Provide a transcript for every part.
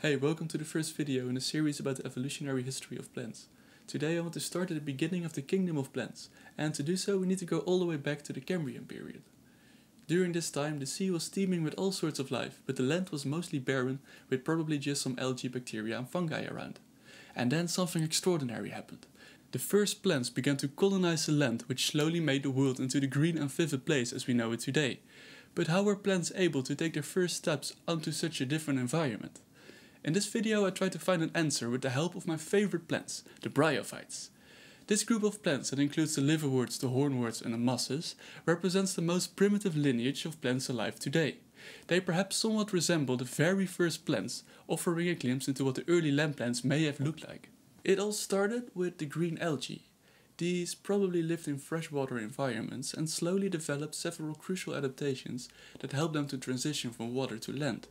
Hey, welcome to the first video in a series about the evolutionary history of plants. Today I want to start at the beginning of the kingdom of plants, and to do so we need to go all the way back to the Cambrian period. During this time the sea was teeming with all sorts of life, but the land was mostly barren with probably just some algae, bacteria and fungi around. And then something extraordinary happened. The first plants began to colonize the land which slowly made the world into the green and vivid place as we know it today. But how were plants able to take their first steps onto such a different environment? In this video I try to find an answer with the help of my favorite plants, the bryophytes. This group of plants that includes the liverworts, the hornworts and the mosses represents the most primitive lineage of plants alive today. They perhaps somewhat resemble the very first plants, offering a glimpse into what the early land plants may have looked like. It all started with the green algae. These probably lived in freshwater environments and slowly developed several crucial adaptations that helped them to transition from water to land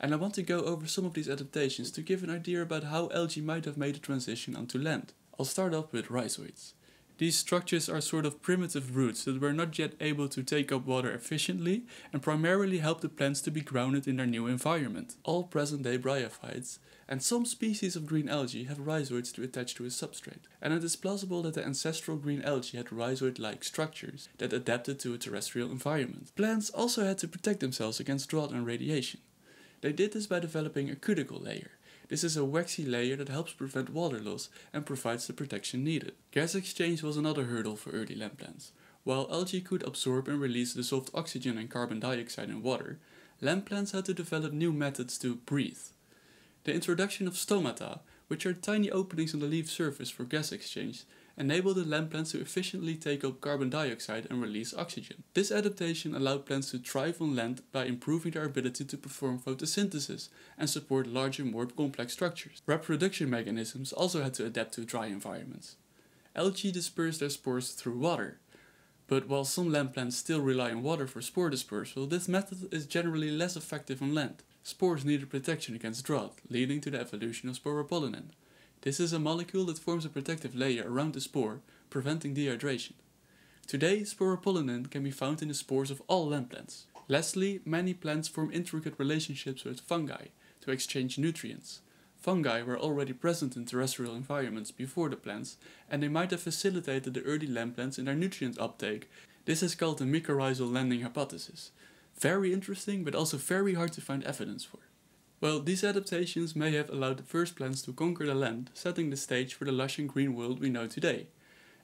and I want to go over some of these adaptations to give an idea about how algae might have made a transition onto land. I'll start off with rhizoids. These structures are sort of primitive roots that were not yet able to take up water efficiently and primarily help the plants to be grounded in their new environment. All present day bryophytes and some species of green algae have rhizoids to attach to a substrate, and it is plausible that the ancestral green algae had rhizoid-like structures that adapted to a terrestrial environment. Plants also had to protect themselves against drought and radiation. They did this by developing a cuticle layer. This is a waxy layer that helps prevent water loss and provides the protection needed. Gas exchange was another hurdle for early land plants. While algae could absorb and release dissolved oxygen and carbon dioxide in water, land plants had to develop new methods to breathe. The introduction of stomata, which are tiny openings on the leaf surface for gas exchange, enabled the land plants to efficiently take up carbon dioxide and release oxygen. This adaptation allowed plants to thrive on land by improving their ability to perform photosynthesis and support larger more complex structures. Reproduction mechanisms also had to adapt to dry environments. Algae disperse their spores through water, but while some land plants still rely on water for spore dispersal, this method is generally less effective on land. Spores needed protection against drought, leading to the evolution of sporopollenin. This is a molecule that forms a protective layer around the spore, preventing dehydration. Today, sporopollenin can be found in the spores of all land plants. Lastly, many plants form intricate relationships with fungi to exchange nutrients. Fungi were already present in terrestrial environments before the plants, and they might have facilitated the early land plants in their nutrient uptake. This is called the mycorrhizal landing hypothesis. Very interesting, but also very hard to find evidence for. Well, these adaptations may have allowed the first plants to conquer the land, setting the stage for the lush and green world we know today.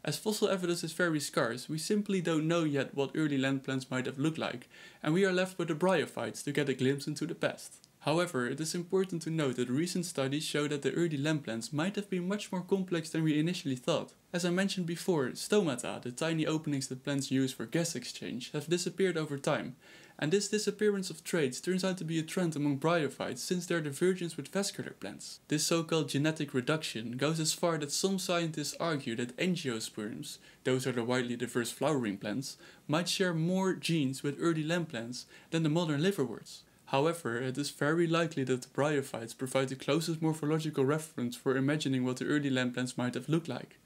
As fossil evidence is very scarce, we simply don't know yet what early land plants might have looked like, and we are left with the bryophytes to get a glimpse into the past. However, it is important to note that recent studies show that the early land plants might have been much more complex than we initially thought. As I mentioned before, stomata, the tiny openings that plants use for gas exchange, have disappeared over time, and this disappearance of traits turns out to be a trend among bryophytes since they are divergent with vascular plants. This so-called genetic reduction goes as far that some scientists argue that angiosperms, those are the widely diverse flowering plants, might share more genes with early land plants than the modern liverworts. However, it is very likely that the bryophytes provide the closest morphological reference for imagining what the early land plants might have looked like.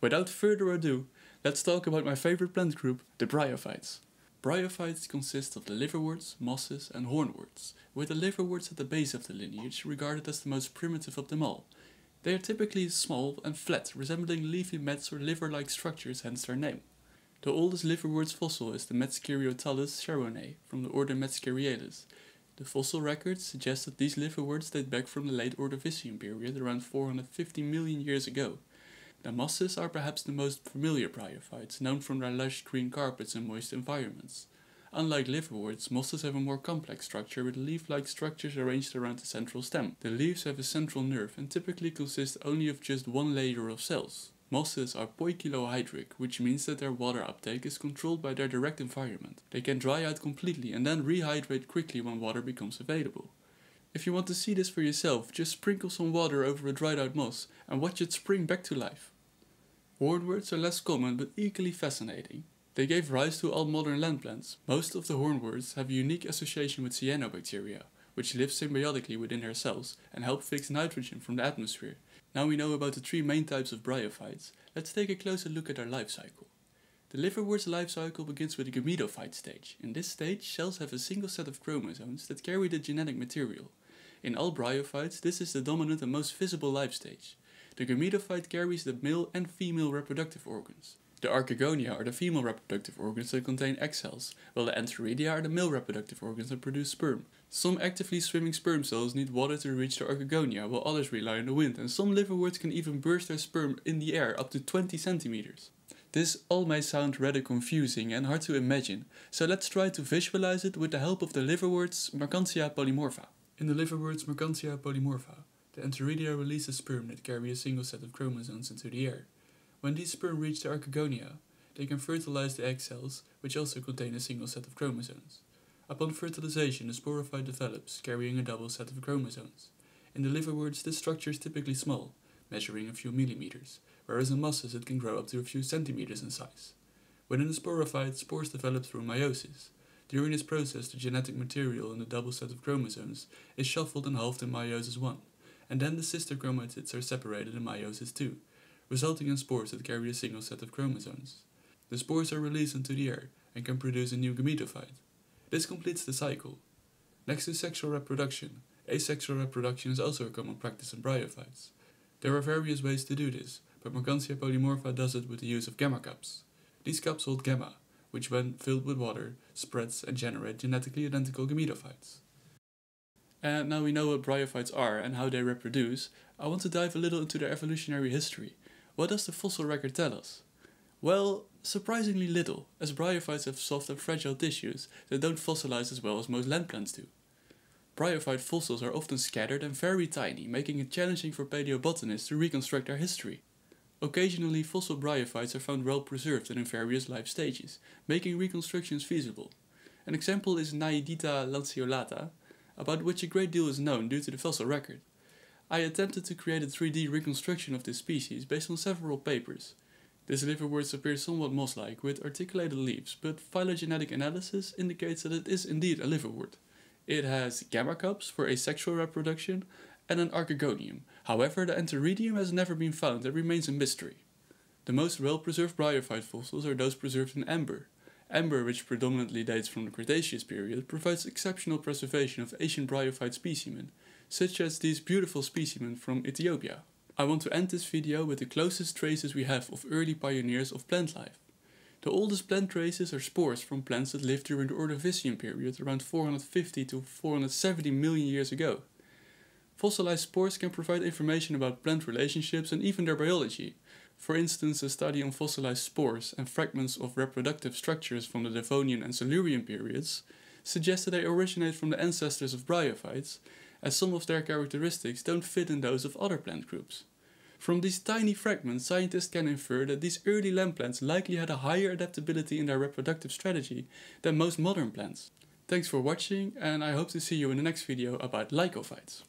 Without further ado, let's talk about my favorite plant group, the bryophytes. Bryophytes consist of the liverworts, mosses and hornworts, with the liverworts at the base of the lineage regarded as the most primitive of them all. They are typically small and flat, resembling leafy mats or liver-like structures hence their name. The oldest liverworts fossil is the Metzgeriothallus sharonae from the order Metzgeriales. The fossil records suggest that these liverworts date back from the late Ordovician period around 450 million years ago. The mosses are perhaps the most familiar bryophytes, known from their lush green carpets in moist environments. Unlike liverworts, mosses have a more complex structure with leaf-like structures arranged around the central stem. The leaves have a central nerve and typically consist only of just one layer of cells. Mosses are poikilohydric, which means that their water uptake is controlled by their direct environment. They can dry out completely and then rehydrate quickly when water becomes available. If you want to see this for yourself, just sprinkle some water over a dried out moss and watch it spring back to life. Hornworts are less common but equally fascinating. They gave rise to all modern land plants. Most of the hornworts have a unique association with cyanobacteria, which live symbiotically within their cells and help fix nitrogen from the atmosphere. Now we know about the three main types of bryophytes, let's take a closer look at their life cycle. The liverwort's life cycle begins with the gametophyte stage. In this stage, cells have a single set of chromosomes that carry the genetic material. In all bryophytes, this is the dominant and most visible life stage. The gametophyte carries the male and female reproductive organs. The archegonia are the female reproductive organs that contain egg cells, while the antheridia are the male reproductive organs that produce sperm. Some actively swimming sperm cells need water to reach the archegonia, while others rely on the wind, and some liverworts can even burst their sperm in the air up to 20 centimeters. This all may sound rather confusing and hard to imagine, so let's try to visualize it with the help of the liverworts Marchantia polymorpha. In the liverworts Marchantia polymorpha, the antheridia release a sperm that carry a single set of chromosomes into the air. When these sperm reach the archegonia, they can fertilize the egg cells, which also contain a single set of chromosomes. Upon fertilization, the sporophyte develops, carrying a double set of chromosomes. In the liverworts, this structure is typically small, measuring a few millimeters, whereas in mosses it can grow up to a few centimeters in size. Within the sporophyte, spores develop through meiosis. During this process, the genetic material in the double set of chromosomes is shuffled and halved in meiosis 1, and then the sister chromatids are separated in meiosis 2, resulting in spores that carry a single set of chromosomes. The spores are released into the air and can produce a new gametophyte. This completes the cycle. Next to sexual reproduction, asexual reproduction is also a common practice in bryophytes. There are various ways to do this, but Marchantia polymorpha does it with the use of gemma cups. These cups hold gemma, which when filled with water, spreads and generates genetically identical gametophytes. And now we know what bryophytes are and how they reproduce, I want to dive a little into their evolutionary history what does the fossil record tell us? Well, surprisingly little, as bryophytes have soft and fragile tissues that don't fossilize as well as most land plants do. Bryophyte fossils are often scattered and very tiny, making it challenging for paleobotanists to reconstruct their history. Occasionally, fossil bryophytes are found well preserved and in various life stages, making reconstructions feasible. An example is Naiadita lanceolata, about which a great deal is known due to the fossil record. I attempted to create a 3D reconstruction of this species based on several papers. This liverwort appears somewhat moss-like with articulated leaves, but phylogenetic analysis indicates that it is indeed a liverwort. It has gemma cups for asexual reproduction and an archegonium. However, the antheridium has never been found and remains a mystery. The most well-preserved bryophyte fossils are those preserved in amber. Amber, which predominantly dates from the Cretaceous period, provides exceptional preservation of ancient bryophyte specimen, such as these beautiful specimens from Ethiopia. I want to end this video with the closest traces we have of early pioneers of plant life. The oldest plant traces are spores from plants that lived during the Ordovician period around 450 to 470 million years ago. Fossilized spores can provide information about plant relationships and even their biology. For instance, a study on fossilized spores and fragments of reproductive structures from the Devonian and Silurian periods suggests that they originate from the ancestors of bryophytes as some of their characteristics don't fit in those of other plant groups. From these tiny fragments, scientists can infer that these early land plants likely had a higher adaptability in their reproductive strategy than most modern plants. Thanks for watching and I hope to see you in the next video about lycophytes.